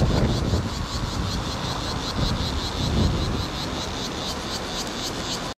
you